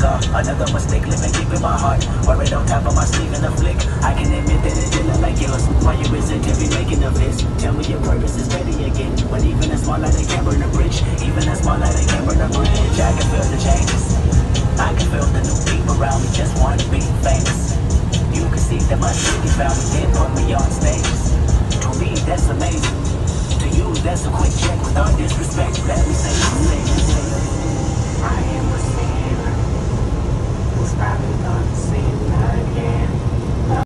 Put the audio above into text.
scar. Another mistake, living deep in my heart. Wear on top of my sleeve in a flick. I can admit that it didn't like yours. Why you resent every making of this? Tell me your purpose is ready again. When even a small light, I can't burn a bridge. Even a small light, I can't burn a bridge. I can feel the changes. I can feel the new people around me just want to be famous. You can see that my city found me, then put me on stage. To me, that's amazing. To you, that's a quick check without disrespect. Let me say.